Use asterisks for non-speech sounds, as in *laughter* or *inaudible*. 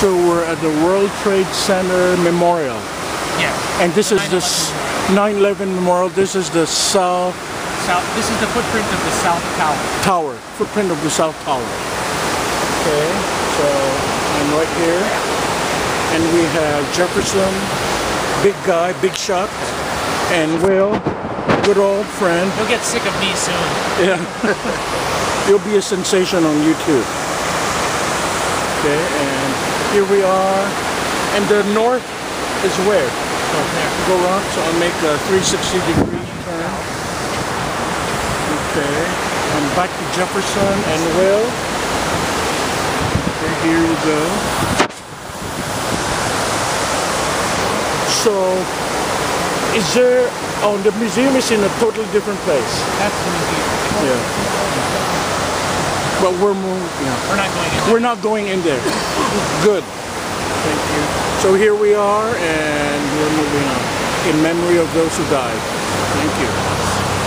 So we're at the World Trade Center Memorial. Yes. And this is the 9/11 Memorial. This is the South South, this is the footprint of the South Tower. Tower, footprint of the South Tower. Okay, so I'm right here. And we have Jefferson, big guy, big shot, and Will, good old friend. He'll get sick of me soon. Yeah. *laughs* You'll be a sensation on YouTube. Okay, and here we are. And the north is where? There. Go around, so I'll make a 360 degree turn. Okay, I'm back to Jefferson and Will. Okay, here we go. So, is there, oh, the museum is in a totally different place. That's the museum. Yeah. But we're moving, yeah. We're not going in. There. We're not going in there. Good. Thank you. So here we are and we're moving on in memory of those who died. Thank you.